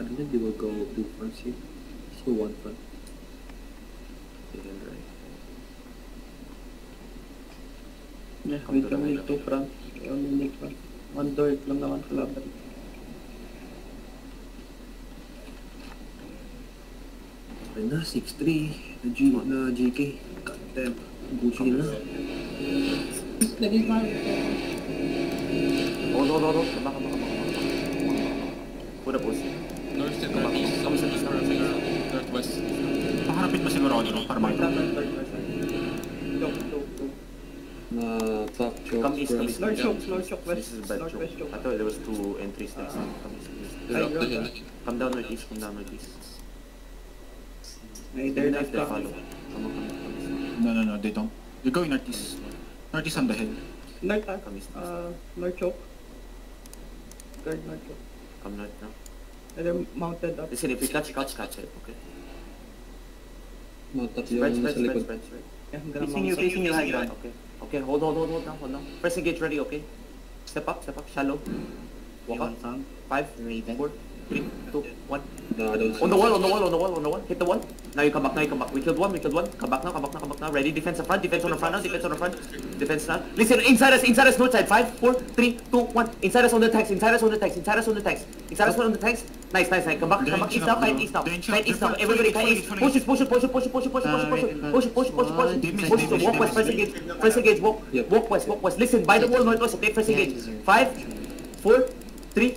I don't think they will go two fronts here. Let's go one front. Left right. Yeah, we can make two fronts. We only need one. One door lang naman kalaban. Ayun na, 6-3 na, G na GK. God Gucci nila. Naging pa. Ako, ako, ako, ako. Baka, baka, baka. Puna po. Kamusta na sa Northwest? Pakarapit ba siguro ako doon para makita? Na top choke. Come east, east. North choke, north choke, west. This is bad choke. I thought there was two entries next time. Come east, east. Come down with east, come down with they're not they No, no, no, they don't. You're going northeast. Northeast on the hill. North, uh, north choke. Guard north choke. Come north now. And then mounted up. Listen, if you catch, catch, catch it, okay? Mount up yung spread, sa likod. Spread. Facing you, facing you, high ground. Okay, okay, hold, hold, hold, hold now, hold now. Press engage ready, okay? Step up, step up, shallow. Walk up. Five, four, three, two, one. No, on the wall, on the wall, on the wall, on the wall. Hit the wall. Now you come back, now you come back. We killed one, we killed one. Come back now, come back now, come back now. Ready, defense in front, defense on the front now, defense on the front. Defense now. Listen, inside us, inside us, no side. Five, four, three, two, one. Inside us on the tanks, inside us on the tanks, inside us on the tanks. Inside us on the tanks. Nice, nice, nice. Come back, come back. East now, fight east now. Fight east now. Everybody fight east. Push it, push it, push it, push it, push it, push it, push it. Push it, push it, push it, push it. Push it, walk west, press engage. Press engage, walk, walk west, walk west. Listen, by the wall, northwest, play press engage. Five, four, three,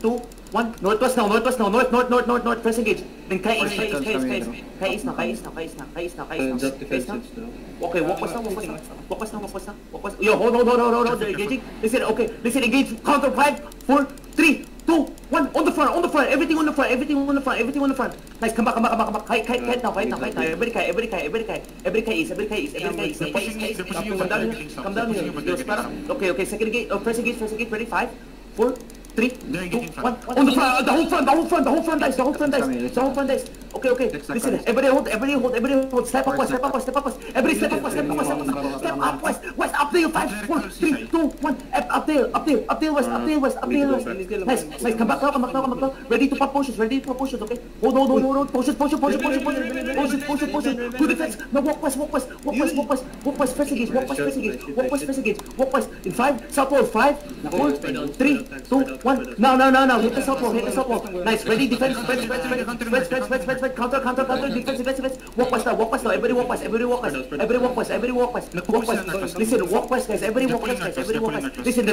two, one, northwest now, northwest now, north, north, north, north, north, press engage. Then kite east, kite east, kite east, kite east now, kite east now, kite east now, kite east now, kite east now. Kite east now. Okay, walk west now, walk west now, walk west now, walk west now, walk west. Yo, hold, hold, hold, hold, hold, hold, engaging. Listen, okay, listen, engage. Counter five, four, three, two, one. On the front, on the front, everything on the front, everything on the front, everything on the front. Nice, come back, come back, come back, come back. Kite, kite, kite now, kite now, kite now. Everybody kite, everybody kite, everybody kite, everybody kite east, everybody kite east, everybody kite east, kite east, kite east. Come down here, come down here. Yo, spot up. Okay, okay, second gate, oh, press engage, press engage, ready, five, four three, two, one. On the front, the whole front, the whole front, the whole front dice, the whole front dice, the whole front dice. Okay, okay. Listen, everybody hold, everybody hold, everybody hold. Step up, step up, step up, step up, Everybody step up, step up, step up. appeal, appeal, appeal west, appeal west, appeal west. Nice, nice, come back now, come back now, come back now. Ready to pop potions, ready to pop potions, okay? Hold on, hold on, hold on, potions, potions, potions, potions, potions, potions, potions, potions. Good defense, now walk west, walk west, walk west, walk west, walk west, press against, walk west, press against, walk west, press against, walk west. In five, south wall, five, four, three, two, one. Now, now, now, now, hit the south wall, hit the south wall. Nice, ready, defense, defense, defense, defense, defense, defense, defense, counter, counter, counter, defense, defense, defense. Walk west now, walk west now, everybody walk west, everybody walk west, everybody walk west, everybody walk west, walk west. Listen, walk west, guys, everybody walk west, guys, everybody walk west. Listen, the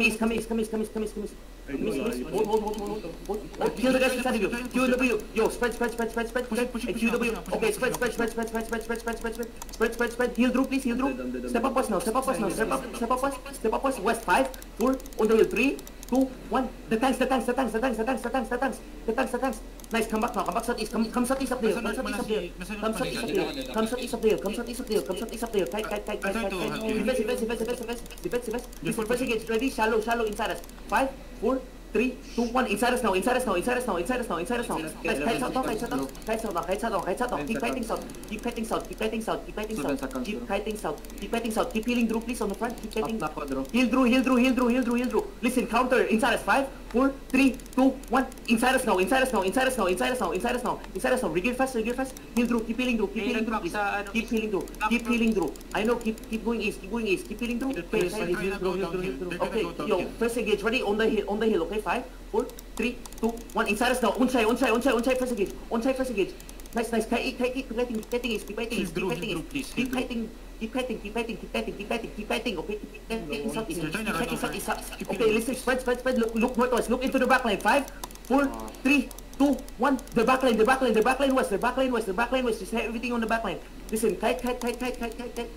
come east, come east, come east, come east, come east, come east. Come east, come east. Hold, hold, hold, hold, hold, hold. Kill the guys inside of you. QW. Yo, spread, spread, spread, spread, spread. Push push push. QW. Okay, spread, spread, spread, spread, spread, spread, spread, spread, spread, spread, spread, spread, spread. Heal through, please, heal through. Step up west now, step up west now, step up, step up west, step up west. West five, four, on the hill, three, two, one. The tanks, the tanks, the tanks, the tanks, the tanks, the tanks, the tanks, the tanks, the tanks. Nice, come back now, come back southeast, come, come southeast up there, come southeast up there, come southeast up there, come southeast up there, come southeast up there, come southeast up there. Tight, tight, tight, tight, tight, tight. Defense, defense, defense, defense, defense, defense, defense. Defense against ready, shallow, shallow inside us. Five, four, three, two, one. Inside us now, inside us now, inside us now, inside us now, inside us now. Guys, kite south now, kite south now, kite south now, kite south now, kite south now. Keep kiting south, keep kiting south, keep kiting south, keep Seven south, keep kiting south, keep kiting south. Keep healing through, please, on the front. Keep Up kiting. na quadro. Heal through, heal through, heal through, heal through, heal through. Listen, counter. Inside us. Five, four, three, two, one. Inside us now, inside us now, inside us now, inside us now, inside us now, inside us now. Regear fast, regear fast. Heal through, keep healing through, keep healing through, please. Keep healing through, keep healing through. I know, keep keep going east, keep going east, keep healing through. Okay, okay, gonna go downhill. They're gonna okay, yo, first engage, ready? On the hill, on the hill, okay? Five, four, three, two, one. Inside us now. Onside, onside, onside, onside, first engage. Onside, first engage. Nice, nice. Kite, kite, keep kiting, keep kiting east, keep kiting east, keep Heal through, kiting heal east. Keep kiting, keep kiting, keep kiting, keep kiting, keep kiting, keep kiting, okay? Keep kiting southeast. They're trying Keep run kiting over. southeast, southeast. Keep Okay, listen, spread, spread, spread. Look, look northwest. Look into the back line. Five, four, three, two, one. The back line, the back line, the back line west, the back line west, the back line west. Just have everything on the back line. Listen, kite, kite, kite, kite, kite, kite, kite.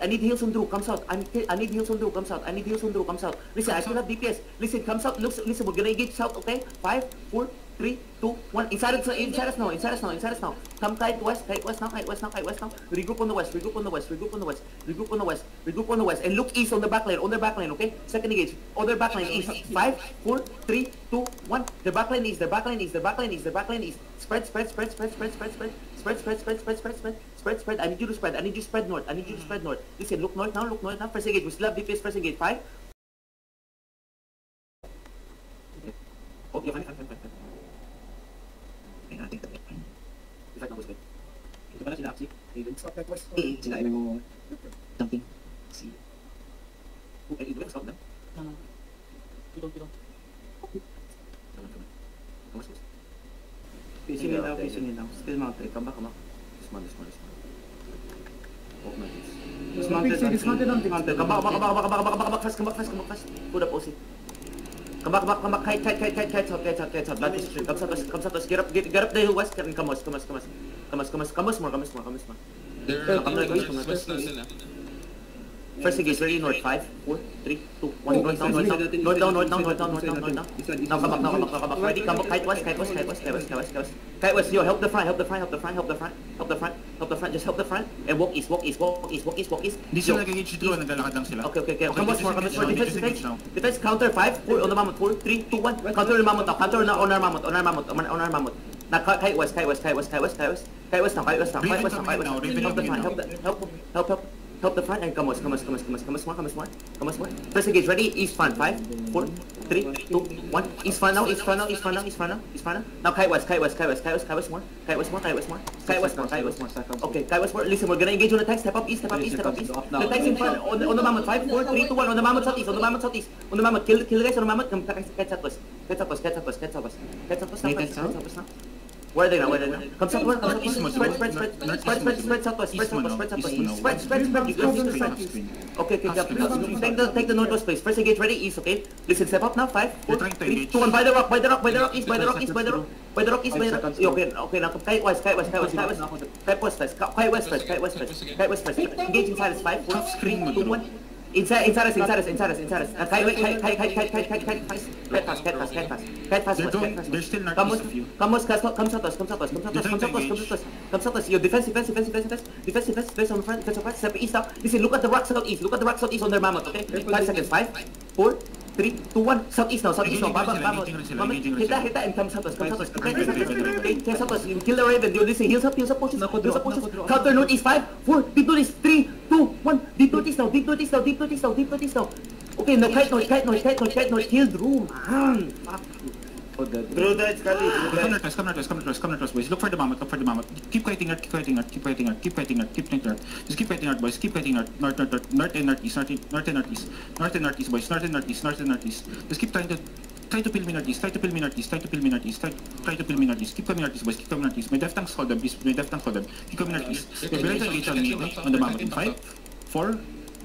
I need heals on Drew, comes out. I need, I need heals on Drew, comes out. I need heals on Drew, comes out. Listen, I still have DPS. Listen, comes out. Looks, listen, we're gonna engage south, okay? Five, four, three, two, one. Inside us, inside us now, inside us now, inside us now. Come kite west, kite west now, kite west now, kite west now. Regroup on the west, regroup on the west, regroup on the west, regroup on the west, regroup on the west, and look east on the back lane, on their back lane, okay? Second engage, on their back lane east. Five, four, three, two, one. Their back lane east, their back lane east, their back lane east, their back lane east. Spread, spread, spread, spread, spread, spread, spread. Spread, spread, spread, spread, spread, spread, spread, spread. I need you to spread. I need you to spread north. I need you to spread north. Listen, look north now, look north now. First engage. We still have DPS. First engage. Five. Eh, sila mo. Jumping. See. Oh, eh, do you stop them? No, no. Pilong, pilong. Come on, come on. Come on, come on. Facing it now, facing it now. Still mounted. Come back, come back. This one, this one, this one. Oh my goodness. Dismounted, dismounted on Come back, come back, come back, come back, come back, come back, come back fast, come back fast, come back fast. Put up OC. Come back, come back, come back, kite, kite, kite, kite, kite, kite, kite, kite, kite, blood is stream. Come sa us, come sa us, get up, get, get up the hill west, and come us, come us, come us. Come us, come us, come us more, come us more, come us more. Come right, west na sila. First engage, ready, north, five, four, three, two, one, north down, north down, north down, north down, north down, north down, north down. Now come back, now come back, now come back, ready, come back, kite west, kite west, kite west, kite west, kite west, kite west. Kite west, yo, help the front, help the front, help the front, help the front, help the front, help the front, just help the front, and walk east, walk east, walk east, walk east, walk east. Hindi Yo, sila nag-engage through, naglalakad lang sila. Okay, okay, okay. Come on, this more, come on, engage more. Defense, defense. Defense, counter, five, four, on the mammoth, four, three, two, one. Counter on the mammoth now, counter on our, on our mammoth, on our mammoth, on our, on our mammoth. Now, kite kite west, kite west, kite west, kite west, kite west. Kite west now, kite west now, kite Raven west now, kite coming west now, now. Raven Help the coming front, help now. the, help, help, help. Help the front and come us, come us, come us, come us, come us, come on, come us more, come us more. First engage, ready, east front, five, four, three, two, one. East front now, east front now, east front now, east front now, east front now. Now kite west, kite west, kite west, kite west, kite west more, kite west more, kite west more, kite west more, kite west more. Okay, kite west more. Listen, we're gonna engage on the tank. Step up east, step up east, step up east. The tank's in front, on the, on the mammoth, five, four, three, two, one. On the mammoth southeast, on the mammoth southeast, on the mammoth. Kill, kill the guys on the mammoth. Come, kite kite southwest, kite southwest, kite southwest, kite southwest, kite southwest. now, kite southwest now. Where are they now? Where are they now? Come southwest, come Northeast southwest. mo, Spread, spread, spread, spread, spread, spread, spread southwest, spread East mo southwest, now, spread east mo southwest. now. Spread, spread, spread. You go to the Screen, south. screen. Okay, okay, Half yeah, screen. take the take the northwest place. First engage, ready, east, okay? Listen, step up now, five, four, They're trying to three, engage. two, one. By the rock, by the rock, by the rock, east, by the rock, east, by the rock, by the rock, east, by the rock. Okay, okay, now kite west, kite west, kite west, kite west, kite west first, kite west first, kite west first, kite west first. Engage inside us, five, four, Half screen mo, two, bro. one. Inside, inside us, inside us, inside us, inside us. Uh, kite, wait, kite, kite, kite, kite, kite, kite, kite, fast, kite fast, kite fast, kite fast, kite fast, kite fast. they're still Come northeast west, of you. come west, come come south us, come us, come us, come us, come to south us, come south us. Yo, defense, defense, defense, defense, defense, defense, defense, defense on front, defense on front, step east now. Listen, look at the rock southeast, look at the rock southeast on their mammoth, okay? Five seconds, five, four, three, two, one. Southeast now, southeast now. Baba, baba. engaging rin sila, Mama, engaging rin hit that, sila. hit that, and come south us, come south us. Okay, south us. Kill the Raven, dude. Listen, heals up, heals up, pushes, heals up, pushes. Counter northeast, five, four, deep northeast, three, two, one. Deep northeast now, deep northeast now, deep northeast now, deep northeast now. Okay, no, kite north, kite north, kite north, kite north. Healed room, man. Fuck. Through that, Scotty, through ah. Come that. northwest, come northwest, come northwest, come northwest, boys. Look for the mammoth, look for the mammoth. Keep fighting north, keep fighting north, keep fighting north, keep fighting north, keep fighting north. Just keep fighting north, boys. Keep fighting north, north, north, north, north and northeast, north, and- north and northeast, north and northeast, boys. North and northeast, north and northeast. Just keep trying to. Try to peel minorities, try to minorities, try to minorities, try, try to minorities. Keep boys, keep. My def tanks hold them, please, my def tanks hold them. Keep. We'll engage on, on the mammoth in 5, 4,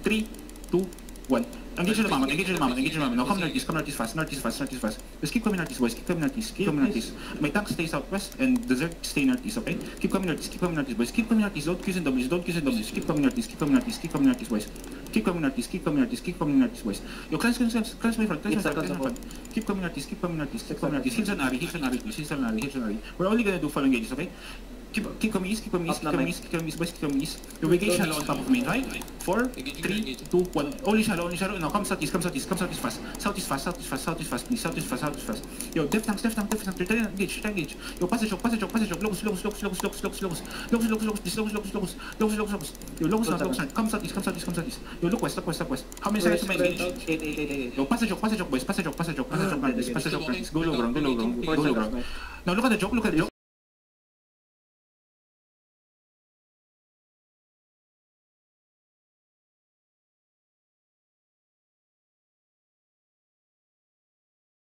3, 2, 1. Engage the mammoth, engage the mammoth, engage the mammoth. Now come northeast, come fast, northeast fast, northeast fast. Just keep communities, boys, keep communities, keep communities. My tax stays out west, and desert stay northeast, okay? Keep communities, keep communities, boys, keep communities. Don't Qs and Ws, don't and Ws. Keep communities, keep communities, keep communities, boys. Keep coming northeast, keep coming northeast, keep coming northeast, boys. Yo, cleanse, cleanse, cleanse, cleanse my front, cleanse my front, cleanse my front. Keep coming northeast, keep coming northeast, keep coming northeast. Heals on Ari, heals on Ari, please. On Ari, heals on Ari. We're only gonna do full engages, okay? Keep, keep coming east, keep coming east, keep coming east, keep coming east, boys, keep coming east. You engage shallow on top of me, right? Four, three, two, one. Only shallow, only shallow. Now come southeast, come southeast, come southeast fast. Southeast fast, southeast fast, southeast fast, please. Southeast fast, southeast fast. Yo, def tanks, def tanks, def tanks. Return engage, return engage. Yo, pass the choke, pass the choke, pass the choke. Locus, locus, locus, locus, locus, locus, locus. Locus, locus, locus, please. Locus, locus, locus. Locus, locus, locus. Yo, locus locus now. Come southeast, come southeast, come southeast. Yo, look west, look west, look west. How many seconds I engaged? Eight, eight, eight, eight. Yo, pass the joke, pass the joke, boys. Pass the joke, pass the joke, pass the northeast, pass the joke, northeast. Go low ground, go low ground, go low ground. Now look at the joke, look at the joke.